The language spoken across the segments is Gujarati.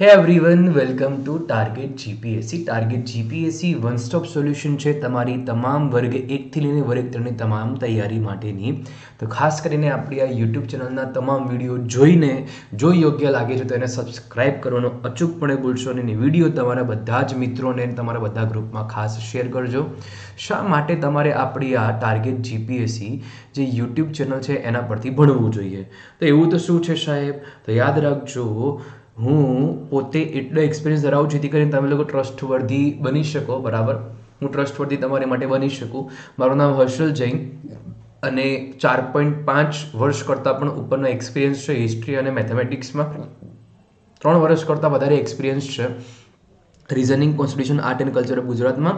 Hey everyone welcome to target GPSC target GPSC one stop solution છે તમારી તમામ વર્ગ એકથી લઈને વર્ગ ત્રણની તમામ તૈયારી માટેની. તો ખાસ કરીને આપણી આ યુટ્યુબ ચેનલના તમામ વીડિયો જોઈને જો યોગ્ય લાગે છે તો એને સબસ્ક્રાઇબ કરવાનો અચૂકપણે ભૂલશો નહીં વીડિયો તમારા બધા જ મિત્રોને તમારા બધા ગ્રુપમાં ખાસ શેર કરજો. શા માટે તમારે આપણી આ ટાર્ગેટ જીપીએસસી જે યુટ્યુબ ચેનલ છે એના પરથી ભણવું જોઈએ? તો એવું તો શું છે સાહેબ? તો યાદ રાખજો હું પોતે એટલો એક્સપિરિયન્સ ધરાવું છું, જેથી કરીને તમે લોકો ટ્રસ્ટવર્ધી બની શકો, બરાબર? હું ટ્રસ્ટવર્ધી તમારી માટે બની શકું. મારું નામ હર્ષલ જૈન અને ચાર પોઈન્ટ પાંચ વર્ષ કરતાં પણ ઉપરનો એક્સપિરિયન્સ છે હિસ્ટ્રી અને મેથેમેટિક્સમાં ત્રણ વર્ષ કરતાં વધારે એક્સપિરિયન્સ છે. Reasoning constitution art and culture of ગુજરાતમાં.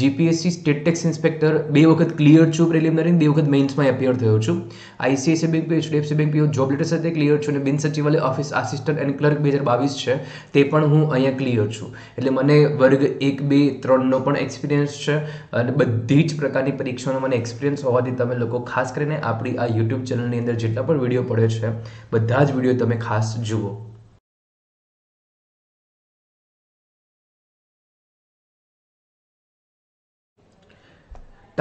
જીપીએસસી સ્ટેટ ટેક્સ ઇન્સ્પેક્ટર બે વખત ક્લિયર છું પ્રિલિમિનરી બે વખત મેઇન્સમાં એપિયર થયો છું. ICICI bank PO HDFC bank PO job letter સાથે ક્લિયર છું અને બિન સચિવાલય ઓફિસ આસિસ્ટન્ટ એન્ડ ક્લર્ક બે હજાર બાવીસ છે, તે પણ હું અહીંયા ક્લિયર છું. એટલે મને વર્ગ એક, બે ત્રણનો પણ એક્સપિરિયન્સ છે અને બધી જ પ્રકારની પરીક્ષાનો મને એક્સપિરિયન્સ હોવાથી તમે લોકો ખાસ કરીને આપણી આ યુટ્યુબ ચેનલની અંદર જેટલા પણ વીડિયો પડે છે, બધા જ વીડિયો તમે ખાસ જુઓ.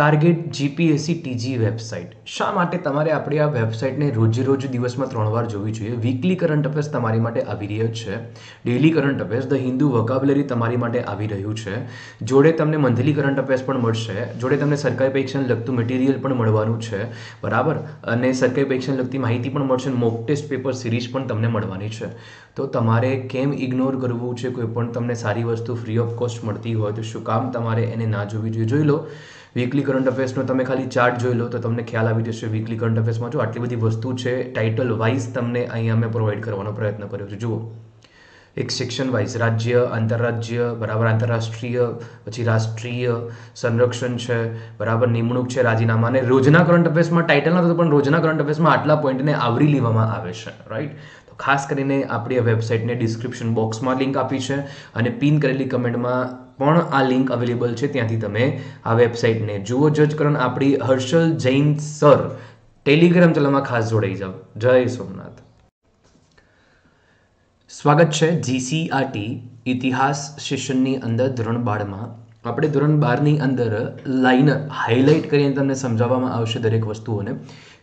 ટાર્ગેટ જીપીએસસી ટીજી વેબસાઇટ શા માટે તમારે આપણી આ વેબસાઇટને રોજે રોજ દિવસમાં ત્રણ વાર જોવી જોઈએ? વીકલી કરંટ અફેર્સ તમારી માટે આવી રહ્યો છે. Daily current affairs the Hindu vocabulary તમારી માટે આવી રહ્યું છે. જોડે તમને મંથલી કરંટ અફેર્સ પણ મળશે. જોડે તમને સરકારી પરીક્ષાને લગતું મટીરિયલ પણ મળવાનું છે. બરાબર? અને સરકારી પરીક્ષાને લગતી માહિતી પણ મળશે. મોક ટેસ્ટ પેપર સિરીઝ પણ તમને મળવાની છે. તો તમારે કેમ ઇગ્નોર કરવું છે? કોઈ પણ તમને સારી વસ્તુ ફ્રી ઓફ કોસ્ટ મળતી હોય તો શું કામ તમારે એને ના જોવી જોઈએ? જોઈ લો. વીકલી કરંટ અફેર્સનો તમે ખાલી ચાર્ટ જોઈ લો તો તમને ખ્યાલ આવી જશે વીકલી કરંટ અફેર્સમાં જો આટલી બધી વસ્તુ છે ટાઇટલ વાઇઝ તમને અહીંયા મેં પ્રોવાઈડ કરવાનો પ્રયત્ન કર્યો છે. જુઓ. એક સેક્શન વાઇઝ રાજ્ય, આંતરરાજ્ય, બરાબર આંતરરાષ્ટ્રીય, પછી રાષ્ટ્રીય, સંરક્ષણ છે, બરાબર નિમણૂક છે, રાજીનામા અને રોજના કરંટ અફેર્સમાં ટાઇટલ નતો પણ રોજના કરંટ અફેર્સમાં આટલા પોઈન્ટને આવરી લેવામાં આવે છે રાઈટ તો ખાસ કરીને આપણી વેબસાઇટને ડિસ્ક્રિપ્શન બોક્સમાં લિંક આપી છે અને પિન કરેલી કમેન્ટમાં પણ આ લિંક અવેલેબલ છે, ત્યાંથી તમે આ વેબસાઇટને જુઓ. જજ કરણ, આપણી હર્ષલ જૈન સર ટેલિગ્રામ ચેનલમાં ખાસ જોડાઈ જાઓ. જય સોમનાથ. સ્વાગત છે જીસીઆરટી ઇતિહાસ સેશનની અંદર ધોરણ બારમાં. આપણે ધોરણ બારની અંદર લાઇન હાઇલાઇટ કરીને તમને સમજાવવામાં આવશે દરેક વસ્તુઓને.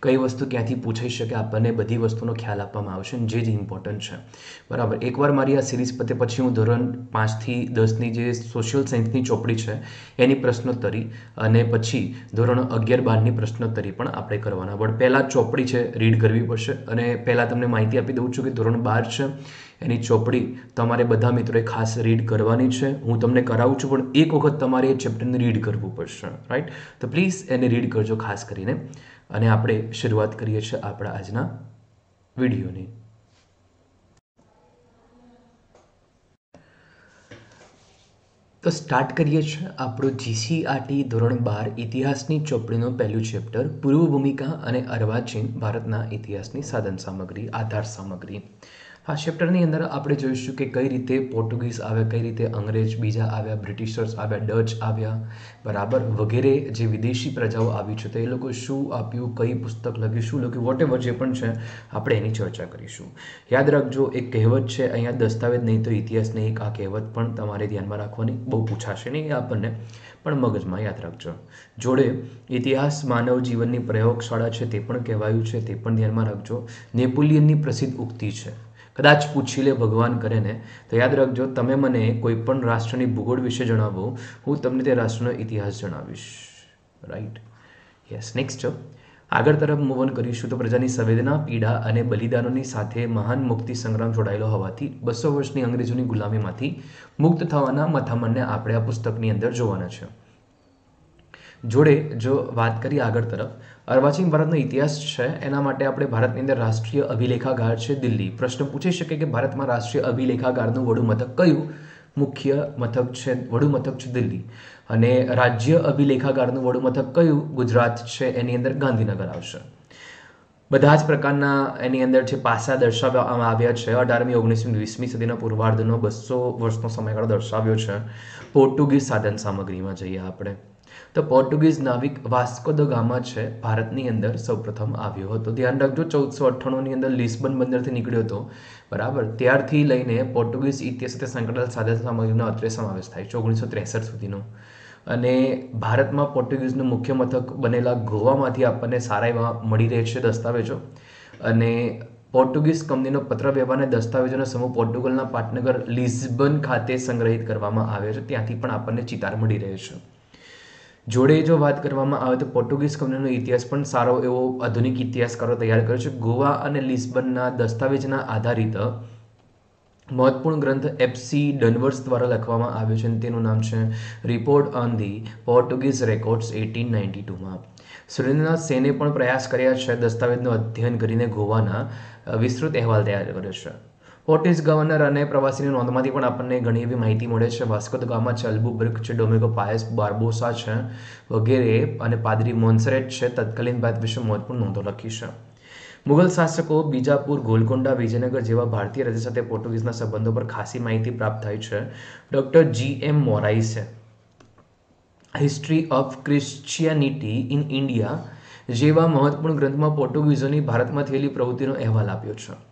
કઈ વસ્તુ ક્યાંથી પૂછાઈ શકે આપણને બધી વસ્તુનો ખ્યાલ આપવામાં આવશે જે જ ઇમ્પોર્ટન્ટ છે. બરાબર. એકવાર મારી આ સિરીઝ પતે પછી હું ધોરણ પાંચથી દસની જે સોશિયલ સાયન્સની ચોપડી છે, એની પ્રશ્નોત્તરી અને પછી ધોરણ અગિયાર બારની પ્રશ્નોત્તરી પણ આપણે કરવાના. બટ પહેલાં ચોપડી છે રીડ કરવી પડશે. અને પહેલાં તમને માહિતી આપી દઉં છું કે ધોરણ બાર છે, એની ચોપડી તમારે બધા મિત્રોએ ખાસ રીડ કરવાની છે. હું તમને કરાવું છું, પણ એક વખત તમારે એ ચેપ્ટરને રીડ કરવું પડશે. રાઈટ તો પ્લીઝ એને રીડ કરજો ખાસ કરીને. અને આપણે શરૂઆત કરીએ છીએ આપણા આજના વિડીયોની. તો સ્ટાર્ટ કરીએ છીએ આપણું જીસીઆરટી ધોરણ બાર ઇતિહાસની ચોપડીનું પહેલું ચેપ્ટર પૂર્વ ભૂમિકા અને અર્વાચીન ભારતના ઇતિહાસની સાધન સામગ્રી, આધાર સામગ્રી. આ ચેપ્ટરની અંદર આપણે જોઈશું કે કઈ રીતે પોર્ટુગીઝ આવ્યા, કઈ રીતે અંગ્રેજ બીજા આવ્યા, બ્રિટિશર્સ આવ્યા, ડચ આવ્યા, બરાબર, વગેરે જે વિદેશી પ્રજાઓ આવી છે, તો એ લોકો શું આપ્યું, કઈ પુસ્તક લખ્યું, શું લખ્યું વોટ એવર જે પણ છે, આપણે એની ચર્ચા કરીશું. યાદ રાખજો, એક કહેવત છે, અહીંયા દસ્તાવેજ નહીં તો ઇતિહાસ નહીં, એક આ કહેવત પણ તમારે ધ્યાનમાં રાખવાની બહુ પૂછાશે નહીં આપણને પણ મગજમાં યાદ રાખજો. જોડે, ઇતિહાસ માનવ જીવનની પ્રયોગશાળા છે, તે પણ કહેવાયું છે, તે પણ ધ્યાનમાં રાખજો. નેપોલિયનની પ્રસિદ્ધ ઉક્તિ છે. કદાચ પૂછી લે ભગવાન કરે ને, તો યાદ રાખજો, તમે મને કોઈ પણ રાષ્ટ્રની ભૂગોળ વિશે જણાવો, હું તમને તે રાષ્ટ્રનો ઇતિહાસ જણાવીશ. રાઈટ યસ નેક્સ્ટ આગળ તરફ મૂવન કરીશું તો પ્રજાની સંવેદના, પીડા અને બલિદાનોની સાથે મહાન મુક્તિ સંગ્રામ જોડાયેલો હોવાથી બસો વર્ષની અંગ્રેજોની ગુલામીમાંથી મુક્ત થવાના મથામણને આપણે આ પુસ્તકની અંદર જોવાના છે. જોડે જો વાત કરીએ આગળ તરફ, અર્વાચીન ભારતનો ઇતિહાસ છે, એના માટે આપણે ભારતની અંદર રાષ્ટ્રીય અભિલેખાગાર છે દિલ્હી. પ્રશ્ન પૂછી શકે કે ભારતમાં રાષ્ટ્રીય અભિલેખાગારનું વડું મથક કયું મુખ્ય મથક છે, વડુ મથક છે દિલ્હી? અને રાજ્ય અભિલેખાગારનું વડુ મથક કયું ગુજરાત છે, એની અંદર ગાંધીનગર આવશે. બધા જ પ્રકારના એની અંદર જે પાસા દર્શાવવામાં આવ્યા છે, અઢારમી, ઓગણીસમી વીસમી સદીના પૂર્વાર્ધનો બસો વર્ષનો સમયગાળો દર્શાવ્યો છે. પોર્ટુગીઝ સાધન સામગ્રીમાં જઈએ આપણે. તો પોર્ટુગીઝ નાવિક વાસ્કો દ ગામા છે, ભારતની અંદર સૌપ્રથમ આવ્યો હતો. ધ્યાન રાખજો, ચૌદસો અઠ્ઠાણુંની અંદર લિસ્બન બંદરથી નીકળ્યો હતો. બરાબર? ત્યારથી લઈને પોર્ટુગીઝ ઇતિહાસ સાથે સંકળાયેલ સાધન સામગ્રીનો અત્રે સમાવેશ થાય છે, ઓગણીસો ત્રેસઠ સુધીનો. અને ભારતમાં પોર્ટુગીઝનું મુખ્ય મથક બનેલા ગોવામાંથી આપણને સારા એવા મળી રહે છે દસ્તાવેજો. અને પોર્ટુગીઝ કંપનીનો પત્ર વ્યવહાર અને દસ્તાવેજોનો સમૂહ પોર્ટુગલના પાટનગર લિઝબન ખાતે સંગ્રહિત કરવામાં આવ્યો છે. ત્યાંથી પણ આપણને ચિતાર મળી રહે છે. જોડે જો વાત કરવામાં આવે તો પોર્ટુગીઝ કંપનીનો ઇતિહાસ પણ સારો એવો આધુનિક ઇતિહાસકારો તૈયાર કર્યો છે. ગોવા અને લિસ્બનના દસ્તાવેજના આધારિત મહત્વપૂર્ણ ગ્રંથ એફસી ડનવર્સ દ્વારા લખવામાં આવ્યો છે અને તેનું નામ છે report on the Portuguese records eighteen ninety ટુમાં. Surendranath સેને પણ પ્રયાસ કર્યા છે દસ્તાવેજનું અધ્યયન કરીને ગોવાના વિસ્તૃત અહેવાલ તૈયાર કર્યો છે. પોર્ટિસ ગવર્નર અને પ્રવાસીની નોંધમાંથી પણ આપણને ઘણી એવી માહિતી મળે છે. વાસ્કો ગામમાં ચલબુ બ્રિક છે ડોમેગો પાયસ, બાર્બોસા છે વગેરે અને પાદરી મોન્સરેટ છે. તત્કાલીન ભારત વિશે મહત્વપૂર્ણ નોંધો લખી છે. મુગલ શાસકો બીજાપુર ગોલકોંડા વિજયનગર જેવા ભારતીય રાજ્ય સાથે પોર્ટુગીઝના સંબંધો પર ખાસી માહિતી પ્રાપ્ત થઈ છે. Doctor G M મોરાઈસે history of Christianity in India જેવા મહત્વપૂર્ણ ગ્રંથમાં પોર્ટુગીઝોની ભારતમાં થયેલી પ્રવૃત્તિનો અહેવાલ આપ્યો છે.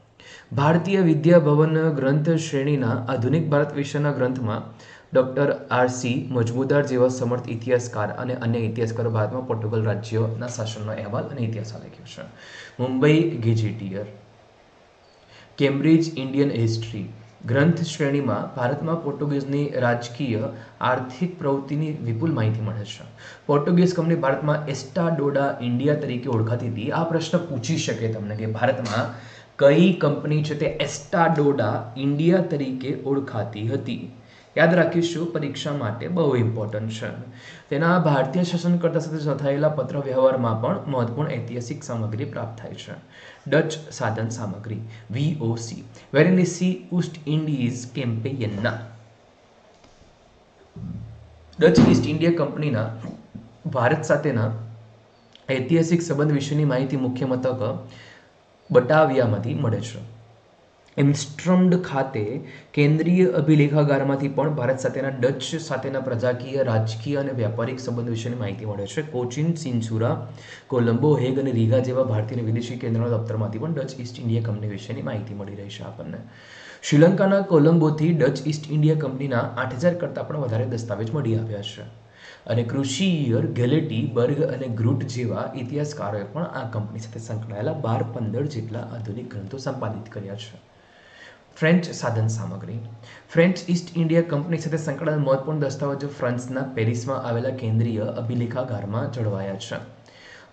ભારતીય વિદ્યા ભવન ગ્રંથ શ્રેણીના આધુનિક ભારત વિશેના ગ્રંથમાં ડૉક્ટર આરસી મજમુદાર જેવા સમર્થ ઇતિહાસકાર અને અન્ય ઇતિહાસકારો ભારતમાં પોર્ટુગલ રાજ્યના શાસનનો અહેવાલ અને ઇતિહાસ લખ્યો છે. Mumbai gazetteer. Cambridge Indian history. ગ્રંથ શ્રેણીમાં ભારતમાં પોર્ટુગીઝની રાજકીય, આર્થિક પ્રવૃત્તિની વિપુલ માહિતી મળે છે. પોર્ટુગીઝ કંપની ભારતમાં એસ્ટાડોડા ઇન્ડિયા તરીકે ઓળખાતી હતી. આ પ્રશ્ન પૂછી શકે તમને કે ભારતમાં કઈ કંપની છે તે એસ્ટાડોડા ઇન્ડિયા તરીકે ઓળખાતી હતી. યાદ રાખીશું, પરીક્ષા માટે બહુ ઇમ્પોર્ટન્ટ છે. તેના ભારતીય શાસનકર્તા સાથે સથાયેલા પત્ર વ્યવહારમાં પણ મહત્વપૂર્ણ ઐતિહાસિક સામગ્રી પ્રાપ્ત થાય છે. ડચ સાધન સામગ્રી વીઓસી વેરેનિસી ઉસ્ટ ઇન્ડિઝ કેમ્પેયનના ડચ ઈસ્ટ ઇન્ડિયા કંપનીના ભારત સાથેના ઐતિહાસિક સંબંધ વિશેની માહિતી મુખ્ય મથક બટાવિયામાંથી મળે છે. એમ્સ્ટ્રમ્ડ ખાતે કેન્દ્રીય અભિલેખાગારમાંથી પણ ભારત સાથેના ડચ સાથેના પ્રજાકીય, રાજકીય અને વ્યાપારિક સંબંધ વિશેની માહિતી મળે છે. કોચિન સિન્સુરા કોલંબો, હેગ અને રીગા જેવા ભારતીય વિદેશી કેન્દ્રના દફતરમાંથી પણ ડચ ઈસ્ટ ઇન્ડિયા કંપની વિશેની માહિતી મળી રહી છે આપણને. શ્રીલંકાના કોલંબોથી ડચ ઈસ્ટ ઇન્ડિયા કંપનીના આઠ હજાર કરતાં પણ વધારે દસ્તાવેજ મળી આવ્યા છે. અને કૃષિયર ગેલેટી, બર્ગ અને ગ્રુટ જેવા ઇતિહાસકારોએ પણ આ કંપની સાથે સંકળાયેલા બાર પંદર જેટલા આધુનિક ગ્રંથો સંપાદિત કર્યા છે. ફ્રેન્ચ સાધન સામગ્રી. ફ્રેન્ચ ઈસ્ટ ઇન્ડિયા કંપની સાથે સંકળાયેલ મહત્વપૂર્ણ દસ્તાવેજો ફ્રાન્સના પેરિસમાં આવેલા કેન્દ્રીય અભિલેખાગારમાં જળવાયા છે.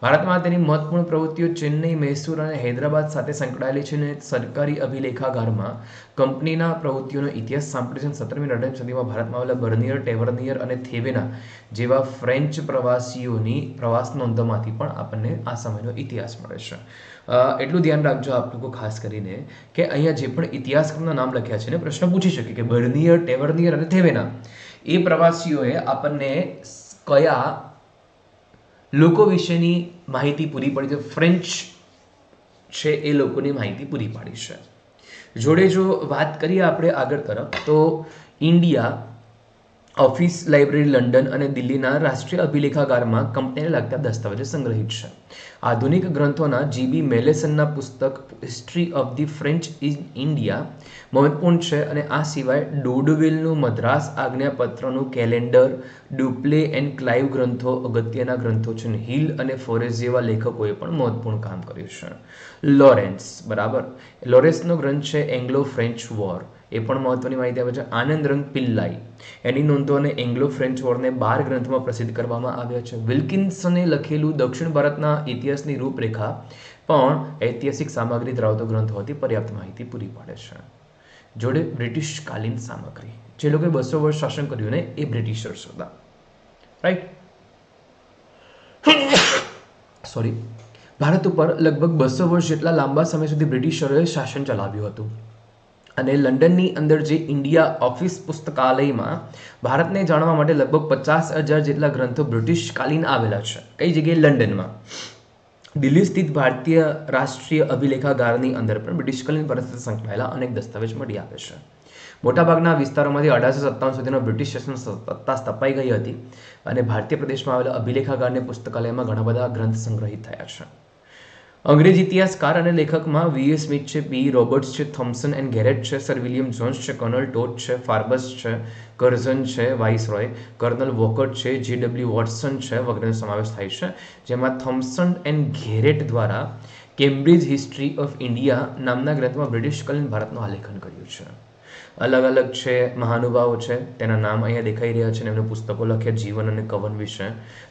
ભારતમાં તેની મહત્વપૂર્ણ પ્રવૃત્તિઓ ચેન્નઈ, મૈસૂર અને હૈદરાબાદ સાથે સંકળાયેલી છે અને સરકારી અભિલેખાગારમાં કંપનીના પ્રવૃત્તિઓનો ઇતિહાસ સાંપડે છે. સત્તરમી અઢારમી સદીમાં ભારતમાં આવેલા બર્નિયર, ટેવર્નિયર અને થેવેના જેવા ફ્રેન્ચ પ્રવાસીઓની પ્રવાસ નોંધોમાંથી પણ આપણને આ સમયનો ઇતિહાસ મળે છે. એટલું ધ્યાન રાખજો આપ લોકો ખાસ કરીને કે અહીંયા જે પણ ઇતિહાસકારના નામ લખ્યા છે ને, પ્રશ્ન પૂછી શકે કે બર્નિયર, ટેવર્નિયર અને થેવેના એ પ્રવાસીઓએ આપણને કયા લોકો વિશેની માહિતી પૂરી પાડી છે. ફ્રેન્ચ છે એ લોકોની માહિતી પૂરી પાડી છે. જોડે જો વાત કરીએ આપણે આગળ તરફ, તો ઇન્ડિયા ઓફિસ, લાઇબ્રેરી, લંડન અને દિલ્હીના રાષ્ટ્રીય અભિલેખાગારમાં કંપનીને લગતા દસ્તાવેજો સંગ્રહિત છે. આધુનિક ગ્રંથોના જીબી મેલેસનના પુસ્તક history of the French in India મહત્વપૂર્ણ છે અને આ સિવાય ડોડવેલનું મદ્રાસ આજ્ઞાપત્રનું કેલેન્ડર ડુપ્લે એન્ડ ક્લાઇવ ગ્રંથો, અગત્યના ગ્રંથો છે હિલ અને ફોરેસ્ટ જેવા લેખકોએ પણ મહત્વપૂર્ણ કામ કર્યું છે. લોરેન્સ બરાબર? લોરેન્સનો ગ્રંથ છે એંગ્લો ફ્રેન્ચ વોર એ પણ મહત્વની માહિતી આપે છે. આનંદ રંગ પિલ્લાઈ. એની નોંધો અને એંગ્લો ફ્રેન્ચ વોરને બાર ગ્રંથમાં પ્રસિદ્ધ કરવામાં આવ્યા છે. વિલ્કિન્સને લખેલું દક્ષિણ ભારતના ઇતિહાસની રૂપરેખા પણ ઐતિહાસિક સામગ્રી ધરાવતો ગ્રંથ હોવાથી પર્યાપ્ત માહિતી પૂરી પાડે છે. જોડે બ્રિટિશ કાલીન સામગ્રી. જે લોકોએ બસો વર્ષ શાસન કર્યું ને એ બ્રિટિશર્સ હતા. રાઈટ સોરી ભારત ઉપર લગભગ બસો વર્ષ જેટલા લાંબા સમય સુધી બ્રિટિશરોએ શાસન ચલાવ્યું હતું. અને લંડનની અંદર જે ઇન્ડિયા ઓફિસ પુસ્તકાલયમાં ભારતને જાણવા માટે લગભગ પચાસ હજાર જેટલા ગ્રંથો બ્રિટિશકાલીન આવેલા છે. કઈ જગ્યાએ? લંડનમાં. દિલ્હી સ્થિત ભારતીય રાષ્ટ્રીય અભિલેખાગારની અંદર પણ બ્રિટિશકાલીન પરિસ્થિતિ સંકળાયેલા અનેક દસ્તાવેજ મળી આવે છે. મોટાભાગના વિસ્તારોમાંથી અઢારસો સત્તાવન સુધીનો બ્રિટિશ શાસન સત્તા સ્થપાઈ ગઈ હતી અને ભારતીય પ્રદેશમાં આવેલા અભિલેખાગારને પુસ્તકાલયમાં ઘણા બધા ગ્રંથ સંગ્રહિત થયા છે. અંગ્રેજ ઇતિહાસકાર અને લેખકમાં વીએ સ્મિથ છે બી રોબર્ટ્સ છે થોમ્સન એન્ડ ગેરેટ છે, સર વિલિયમ જોન્સ છે, કર્નલ ટોટ છે, ફાર્બસ છે, કર્ઝન છે, વાઇસ રોય, કર્નલ વોકટ છે, જે. ડબલ્યુ. વોટસન છે, વગેરેનો સમાવેશ થાય છે. જેમાં થોમ્સન એન્ડ ઘેરેટ દ્વારા કેમ્બ્રિજ હિસ્ટ્રી ઓફ ઇન્ડિયા નામના ગ્રંથમાં બ્રિટિશ કલીન ભારતનું આલેખન કર્યું છે. અલગ અલગ છે, મહાનુભાવો છે, તેના નામ અહીંયા દેખાઈ રહ્યા છે અને એમને પુસ્તકો લખ્યા જીવન અને કવન વિશે.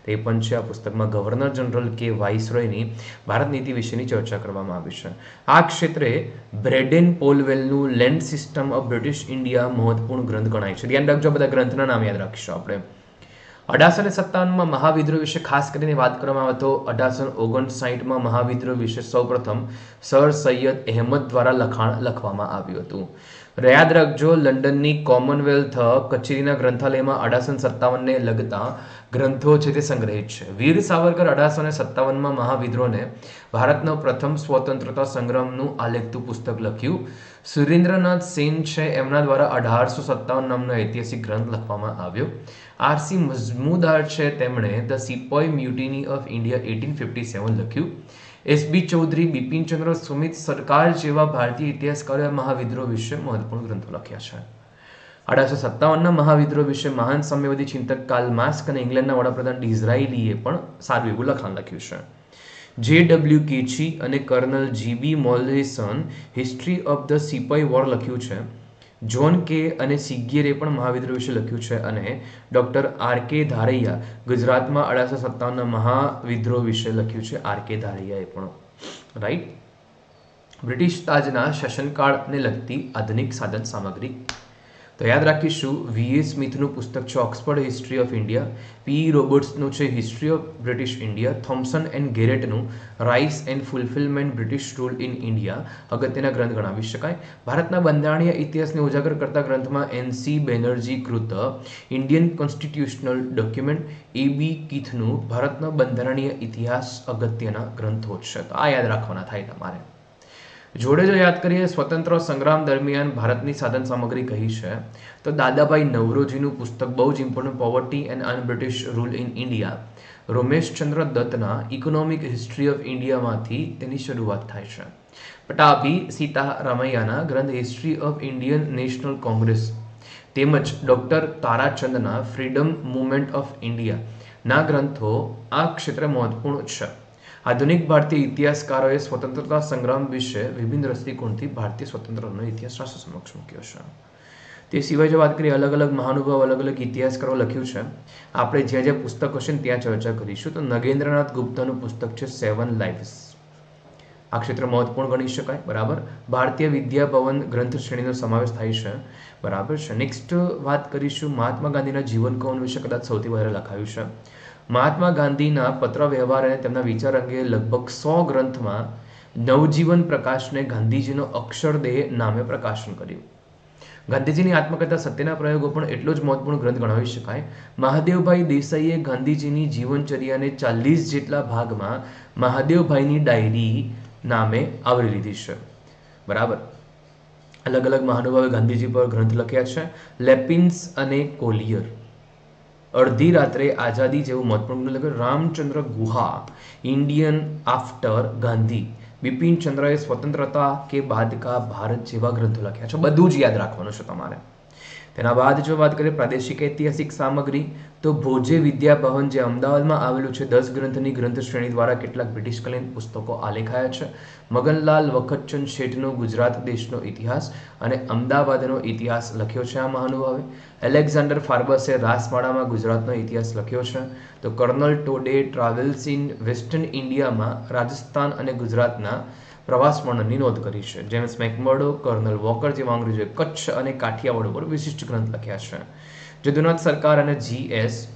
તે પણ છે આ પુસ્તકમાં ગવર્નર જનરલ કે વાઇસરોયની ભારત નીતિ વિશેની ચર્ચા કરવામાં આવી છે. આ ક્ષેત્રે Baden પોલવેલનું land system of British India મહત્વપૂર્ણ ગ્રંથ ગણાય છે. ધ્યાન રાખજો બધા ગ્રંથના નામ યાદ રાખીશું આપણે. અઢારસો ને સત્તાવનમાં મહાવિદ્રોહ વિશે ખાસ કરીને વાત કરવામાં આવે તો અઢારસો ઓગણસાઠમાં મહાવિદ્રોહ વિશે સૌપ્રથમ સર સૈયદ અહેમદ દ્વારા લખાણ લખવામાં આવ્યું હતું. યાદ રાખજો, લંડનની કોમનવેલ્થ કચેરીના ગ્રંથાલયમાં અઢારસો સત્તાવનને લગતા ગ્રંથો છે તે સંગ્રહિત છે. વીર સાવરકર અઢારસો ને સત્તાવનમાં મહાવિદ્રોહને ભારતનો પ્રથમ સ્વતંત્રતા સંગ્રામનું આલેખતું પુસ્તક લખ્યું. સુરેન્દ્રનાથ સેન છે, એમના દ્વારા અઢારસો સત્તાવન નામનો ઐતિહાસિક ગ્રંથ લખવામાં આવ્યો. આરસી મઝમુદાર છે, તેમણે the sepoy mutiny of India eighteen fifty seven લખ્યું. એસબી ચૌધરી બિપિનચંદ્ર સુમિત સરકાર જેવા ભારતીય ઇતિહાસકારોએ મહાવિદ્રોહ વિશે મહત્વપૂર્ણ ગ્રંથો લખ્યા છે. અઢારસો સત્તાવનના મહાવિદ્રોહ વિશે મહાન સામ્યવાદી ચિંતક કાલ માસ્ક અને ઇંગ્લેન્ડના વડાપ્રધાન ડિઝરાઇલીએ પણ સારું એવું લખાણ લખ્યું છે. જે ડબલ્યુ કેચી અને colonel GB Malleson history of the સિપાઈ war લખ્યું છે. જોન કે અને સિગિયરે પણ મહાવિદ્રોહ વિશે લખ્યું છે અને ડૉક્ટર આર કે ધારૈયા ગુજરાતમાં અઢારસો સત્તાવનના મહાવિદ્રોહ વિશે લખ્યું છે. આર કે ધારૈયાએ પણ. રાઈટ બ્રિટિશ તાજના શાસનકાળને લગતી આધુનિક સાધન સામગ્રી. તો યાદ રાખીશું વીએ સ્મિથનું પુસ્તક છે Oxford history of India P રોબર્ટ્સનું છે history of British India Thomson and ગેરેટનું rise and fulfilment British rule in India અગત્યના ગ્રંથ ગણાવી શકાય. ભારતના બંધારણીય ઇતિહાસને ઉજાગર કરતા ગ્રંથમાં એનસી બેનર્જી કૃત Indian constitutional document A B કીથનું ભારતનો બંધારણીય ઇતિહાસ અગત્યના ગ્રંથો છે. તો આ યાદ રાખવાના થાય તમારે. જોડે જો યાદ કરીએ, સ્વતંત્ર સંગ્રામ દરમિયાન ભારતની સાધન સામગ્રી કહી છે? તો દાદાભાઈ નવરોજીનું પુસ્તક બહુ જ important poverty and unBritish rule in India Romeshchandra દત્તના economic history of ઇન્ડિયામાંથી તેની શરૂઆત થાય છે. પટાભી સીતા રામૈયાના ગ્રંથ history of Indian National Congress તેમજ ડૉક્ટર તારાચંદના ફ્રીડમ મુવમેન્ટ ઓફ ઇન્ડિયા ના ગ્રંથો આ ક્ષેત્રે મહત્વપૂર્ણ છે. આધુનિક ભારતીય ઇતિહાસકારોએ સ્વતંત્રતા સંગ્રામ વિશે વિભિન્ન દ્રષ્ટિકોણથી ભારતીય સ્વતંત્રનો ઇતિહાસ રાષ્ટ્ર સમક્ષ મૂક્યો છે. તે સિવાય જો વાત કરીએ અલગ અલગ મહાનુભાવ અલગ અલગ ઇતિહાસકારો લખ્યું છે, આપણે જ્યાં જ્યાં પુસ્તકો છે ત્યાં ચર્ચા કરીશું. તો નગેન્દ્રનાથ ગુપ્તાનું પુસ્તક છે સેવન લાઈફ્સ આ ક્ષેત્ર મહત્વપૂર્ણ ગણી શકાય, બરાબર? ભારતીય વિદ્યાભવન ગ્રંથ શ્રેણીનો સમાવેશ થાય છે, બરાબર છે. નેક્સ્ટ વાત કરીશું મહાત્મા ગાંધીના જીવન કૌન વિશે, કદાચ સૌથી વધારે લખાયું છે. મહાત્મા ગાંધીના પત્ર વ્યવહાર અને તેમના વિચાર અંગે લગભગ સો ગ્રંથમાં નવજીવન પ્રકાશને ગાંધીજીનો અક્ષરદેહ નામે પ્રકાશન કર્યું. ગાંધીજીની આત્મકથા સત્યના પ્રયોગો પણ એટલો જ મહત્વપૂર્ણ ગ્રંથ ગણાવી શકાય. મહાદેવભાઈ દેસાઈએ ગાંધીજીની જીવનચર્યાને ચાલીસ જેટલા ભાગમાં મહાદેવભાઈની ડાયરી નામે આવરી લીધી છે. બરાબર? અલગ અલગ મહાનુભાવે ગાંધીજી પર ગ્રંથ લખ્યા છે. લેપિન્સ અને કોલિયર. અડધી રાત્રે આઝાદી જેવું મહત્વપૂર્ણ લખ્યું રામચંદ્ર ગુહા, ઇન્ડિયન આફ્ટર ગાંધી, બિપિન ચંદ્રએ સ્વતંત્રતા કે બાદ કા ભારત જેવા ગ્રંથો લખ્યા છે. બધું જ યાદ રાખવાનું છે તમારે. તેના બાદ જો વાત કરીએ પ્રાદેશિક ઐતિહાસિક સામગ્રી, તો ભોજે વિદ્યા ભવન જે અમદાવાદમાં આવેલું છે, દસ ગ્રંથની ગ્રંથ શ્રેણી દ્વારા કેટલાક બ્રિટિશકાલીન પુસ્તકો આલેખાયા છે. મગનલાલ વખતચંદ શેઠનો ગુજરાત દેશનો ઇતિહાસ અને અમદાવાદનો ઇતિહાસ લખ્યો છે આ મહાનુભાવે. એલેક્ઝાન્ડર ફાર્બસે રાસવાડામાં ગુજરાતનો ઇતિહાસ લખ્યો છે. તો કર્નલ ટોડે ટ્રાવેલ્સ ઇન વેસ્ટર્ન ઇન્ડિયામાં રાજસ્થાન અને ગુજરાતના પ્રવાસ વર્ણનની નોંધ કરી છે. જેમ્સ મેકમર્ડો, કર્નલ વોકર જેવા અંગ્રેજોએ કચ્છ અને કાઠિયાવાડ ઉપર વિશિષ્ટ ગ્રંથ લખ્યા છે. જદુનાથ સરકાર અને જી એસ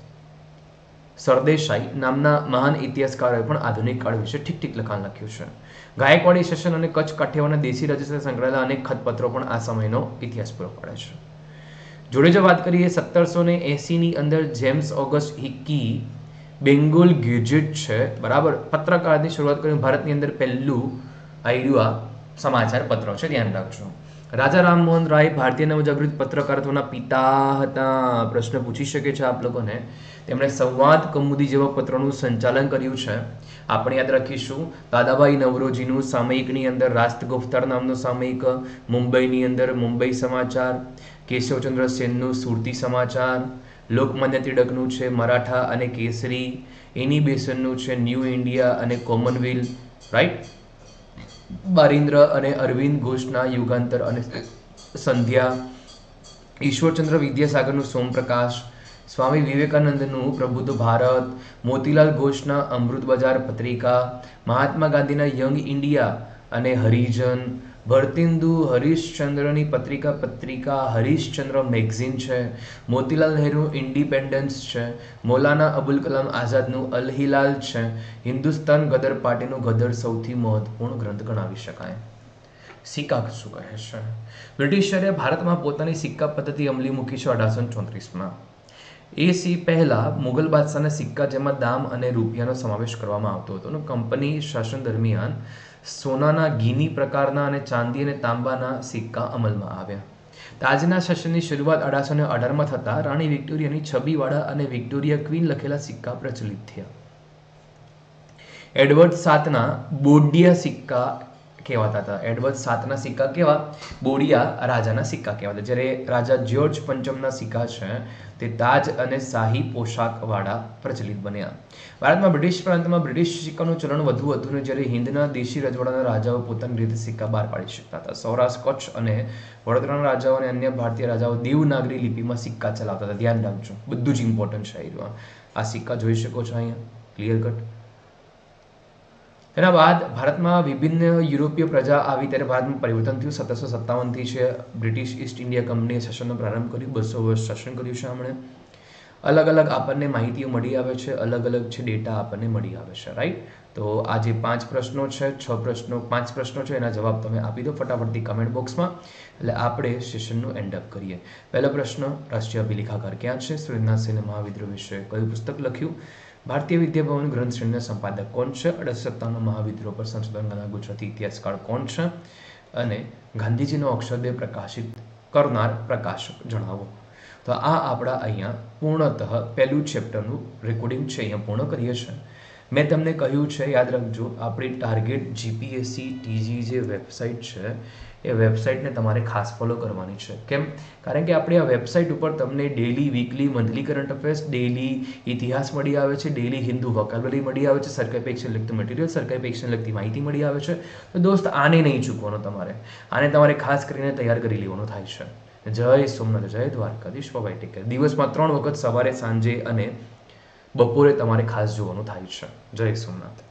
સરદેસાઈ નામના મહાન ઇતિહાસકારોએ પણ આધુનિક કાળ વિશે ઠીક ઠીક લખાણ લખ્યું છે. ગાયકવાડી સેશન અને કચ્છ કાઠિયાવાડના દેશી રાજ્ય સાથે સંકળાયેલા અનેક ખતપત્રો પણ આ સમયનો ઇતિહાસ પૂરો પાડે છે. જોડે જો વાત કરીએ, સત્તરસો ને એસીની અંદર James Augustus Hicky Bengal Gazette છે. બરાબર? પત્રકારની શરૂઆત કરી ભારતની અંદર પહેલું આવ્યું આ સમાચાર પત્રો છે, ધ્યાન રાખજો. રાજા રામમોહન રાય ભારતીય નવજાગૃત પત્રકારત્વના પિતા હતા. પ્રશ્ન પૂછી શકે છે આપ લોકોને. તેમણે સંવાદ કૌમુદી જેવા પત્રોનું સંચાલન કર્યું છે. આપણે યાદ રાખીશું, દાદાભાઈ નવરોજીનું સામયિકની અંદર રાષ્ટ્રગુફ્તાર નામનું સામયિક, મુંબઈની અંદર મુંબઈ સમાચાર, કેશવચંદ્ર સેનનું સુરતી સમાચાર, લોકમાન્ય તિડકનું છે મરાઠા અને કેસરી, એની બેસનનું છે ન્યૂ ઇન્ડિયા અને કોમનવેલ્થ, રાઈટ? બારિન્દ્ર અને અરવિંદ ઘોષના યુગાંતર અને સંધ્યા, ઈશ્વરચંદ્ર વિદ્યાસાગરનું સોમપ્રકાશ, સ્વામી વિવેકાનંદનું પ્રબુદ્ધ ભારત, મોતીલાલ ઘોષના અમૃત બજાર પત્રિકા, મહાત્મા ગાંધીના યંગ ઇન્ડિયા અને હરિજન ભરતેન્દુ હરીશચંદ્રની પત્રિકા પત્રિકા હરીશચંદ્ર મેગઝીન છે, મોતીલાલ નહેરુ ઇન્ડિપેન્ડન્સ છે, મૌલાના અબુલ કલામ આઝાદનું અલ છે, હિન્દુસ્તાન ગદર પાર્ટીનું ગદર સૌથી મહત્વપૂર્ણ ગ્રંથ ગણાવી શકાય. સિક્કા શું કહે છે? બ્રિટિશરે ભારતમાં પોતાની સિક્કા પદ્ધતિ અમલી મૂકી છે અઢારસો ચોત્રીસમાં. એ સી પહેલાં મુગલ બાદશાહના સિક્કા જેમાં દામ અને રૂપિયાનો સમાવેશ કરવામાં આવતો હતો કંપની શાસન દરમિયાન સોનાના ગીની પ્રકારના અને ચાંદી અને તાંબાના સિક્કા અમલમાં આવ્યા. તાજના શાસનની શરૂઆત અઢારસો ને અઢારમાં થતા રાણી વિક્ટોરિયાની છબીવાળા અને વિક્ટોરિયા ક્વીન લખેલા સિક્કા પ્રચલિત થયા. એડવર્ડ સાતના બોડિયા સિક્કા કહેવાતા હતા. એડવર્ડ સાતના સિક્કા કેવા? બોડિયા રાજાના સિક્કા કહેવાતા. જ્યારે રાજા જ્યોર્જ પંચમના સિક્કા છે, તે તાજ અને શાહી પોશાકવાળા પ્રચલિત બન્યા. ભારતમાં બ્રિટિશ પ્રાંતમાં બ્રિટિશ સિક્કાનું ચલણ વધુ હતું જ્યારે હિન્દના દેશી રજવાડાના રાજાઓ પોતાની રીતે સિક્કા બહાર પાડી શકતા હતા. સૌરાષ્ટ્ર કચ્છ અને વડોદરાના રાજાઓ અને અન્ય ભારતીય રાજાઓ દેવનાગરી લિપિમાં સિક્કા ચલાવતા હતા. ધ્યાન રાખજો. બધું જ ઇમ્પોર્ટન્ટ છે આ સિક્કા જોઈ શકો છો અહીંયા. ક્લિયર કટ તેના બાદ ભારતમાં વિભિન્ન યુરોપીય પ્રજા આવી ત્યારે ભારતમાં પરિવર્તન થયું. સત્તરસો સત્તાવનથી છે બ્રિટિશ ઈસ્ટ ઇન્ડિયા કંપનીએ શાસનનો પ્રારંભ કર્યું. બસો વર્ષ શાસન કર્યું છે એમણે. અલગ અલગ આપણને માહિતીઓ મળી આવે છે. અલગ અલગ છે ડેટા આપણને મળી આવે છે રાઈટ તો આ જે પાંચ પ્રશ્નો છે, છ પ્રશ્નો, પાંચ પ્રશ્નો છે, એના જવાબ તમે આપી દો ફટાફટથી કમેન્ટ બોક્સમાં એટલે આપણે સેશનનું એન્ડ અપ કરીએ. પહેલો પ્રશ્ન, રાષ્ટ્રીય અભિલેખાકાર ક્યાં છે? સુરેન્દ્રનાથ સેને મહાવિદ્રોહ વિશે કયું પુસ્તક લખ્યું? ભારતીય વિદ્યાભવન ગ્રંથ શ્રેણીના સંપાદક કોણ છે? અઢારસો સત્તાવનનો મહાવિદ્રોહ પર સંશોધન કરનાર ગુજરાતી ઇતિહાસકાર કોણ છે? અને ગાંધીજીનો અક્ષરદેહ પ્રકાશિત કરનાર પ્રકાશક જણાવો. તો આ આપણા અહીંયા પૂર્ણતઃ પહેલું ચેપ્ટરનું રેકોર્ડિંગ છે, અહીંયા પૂર્ણ કરીએ છીએ. મેં તમને કહ્યું છે, યાદ રાખજો, આપણી ટાર્ગેટ જીપીએસસી ટીજી જે વેબસાઇટ છે, એ વેબસાઇટને તમારે ખાસ ફોલો કરવાની છે. કેમ? કારણ કે આપણી આ વેબસાઇટ ઉપર તમને daily weekly monthly current affairs daily ઇતિહાસ મળી આવે છે ડેલી હિન્દુ વોકેબલરી મળી આવે છે સરકારી પરીક્ષા લગતું મટીરિયલ સરકારી પરીક્ષા લગતી માહિતી મળી આવે છે. તો દોસ્ત, આને નહીં ચૂકવાનો તમારે. આને તમારે ખાસ કરીને તૈયાર કરી લેવાનો થાય છે. જય સોમનાથ, જય દ્વારકાધીશ બાય ટેક દિવસમાં ત્રણ વખત સવારે, સાંજે અને બપોરે તમારે ખાસ જોવાનું થાય છે. જય સોમનાથ.